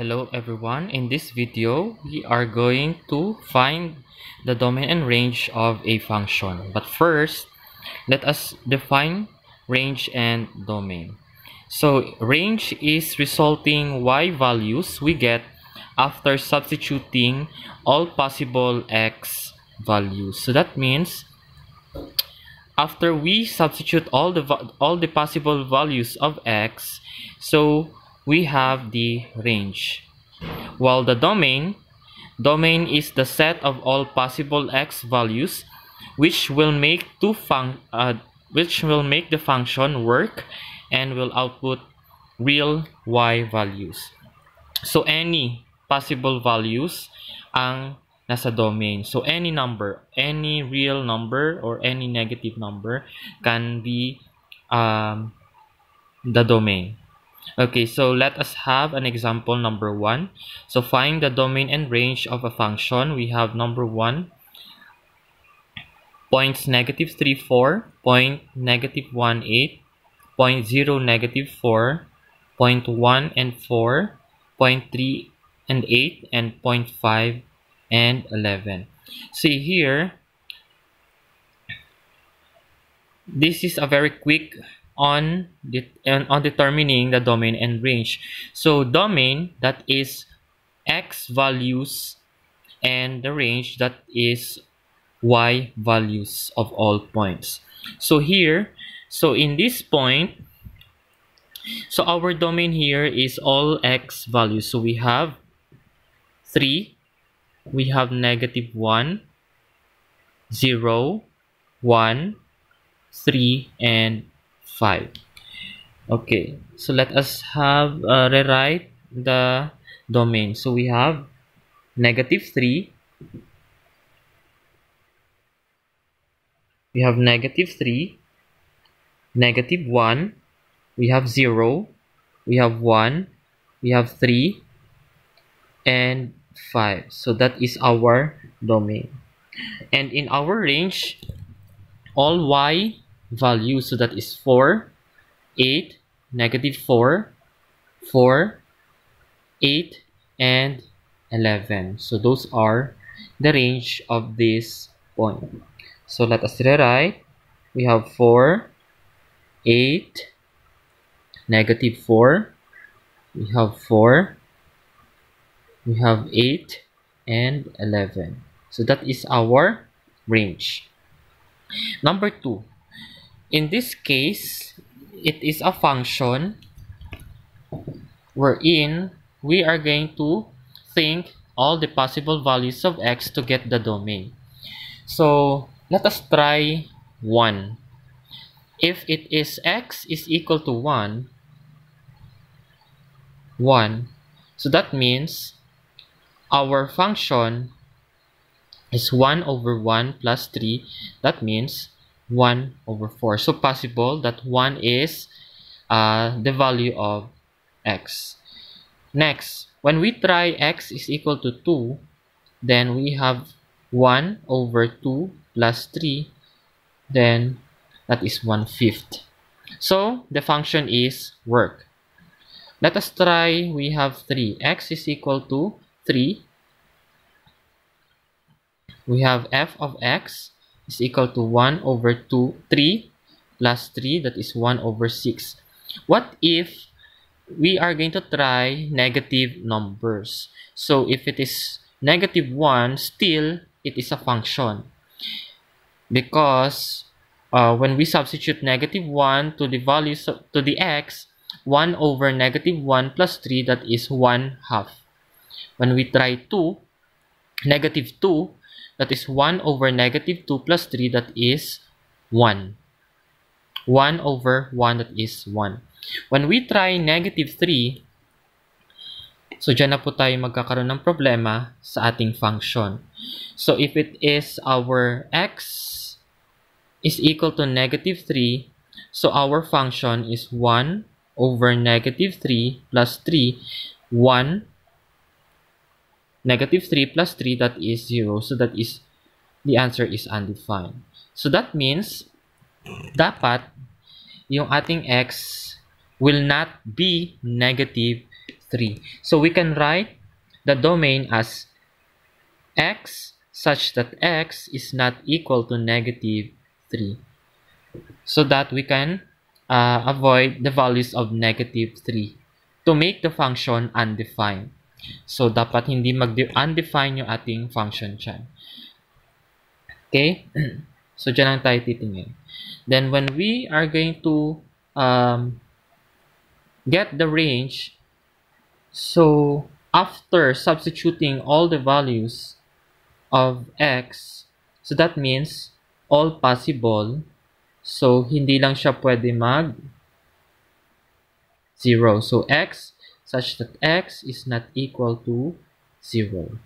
Hello everyone, in this video we are going to find the domain and range of a function. But first, let us define range and domain. So range is resulting y values we get after substituting all possible x values. So that means after we substitute all the all the possible values of x, so we have the range. While the domain, domain is the set of all possible x values which will make two func uh, which will make the function work and will output real y values. So any possible values ang nasa domain. So any number, any real number or any negative number can be um, the domain. Okay, so let us have an example number one. So find the domain and range of a function. We have number one, points negative 3, 4, point negative 1, 8, point 0, negative 4, point 1 and 4, point 3 and 8, and point 5 and 11. See here, this is a very quick on, on determining the domain and range. So domain that is x values and the range that is y values of all points. So here, so in this point, so our domain here is all x values. So we have 3, we have negative 1, 0, 1, 3, and 5 okay so let us have uh, rewrite the domain. So we have negative 3 we have negative 3 negative 1 we have 0 we have 1 we have 3 and 5 so that is our domain. And in our range all y value so that is 4 8 negative 4 4 8 and 11 so those are the range of this point. So let us rewrite. We have 4 8 negative 4 we have 4 we have 8 and 11 so that is our range. Number 2 in this case, it is a function wherein we are going to think all the possible values of x to get the domain. So let us try 1. If it is x is equal to 1, 1, so that means our function is 1 over 1 plus 3. That means 1 over 4. So possible that 1 is uh, the value of x. Next, when we try x is equal to 2, then we have 1 over 2 plus 3, then that is 1 fifth. So the function is work. Let us try, we have 3. x is equal to 3. We have f of x is equal to 1 over 2, 3 plus 3, that is 1 over 6. What if we are going to try negative numbers? So if it is negative 1, still it is a function. Because uh, when we substitute negative 1 to the value to the x, 1 over negative 1 plus 3, that is 1 half. When we try 2, negative 2, that is 1 over negative 2 plus 3 that is 1. 1 over 1 that is 1. When we try negative 3, so dyan na po tayo magkakaroon ng problema sa ating function. So if it is our x is equal to negative 3, so our function is 1 over negative 3 plus 3, 1 negative 3 plus 3 that is 0 so that is the answer is undefined so that means dapat yung ating x will not be negative 3. So we can write the domain as x such that x is not equal to negative 3 so that we can uh, avoid the values of negative 3 to make the function undefined. So, dapat hindi mag-undefine yung ating function dyan. Okay? so, dyan lang tayo titingin. Then, when we are going to um, get the range, so, after substituting all the values of x, so that means all possible, so hindi lang siya pwede mag 0. So, x such that x is not equal to 0.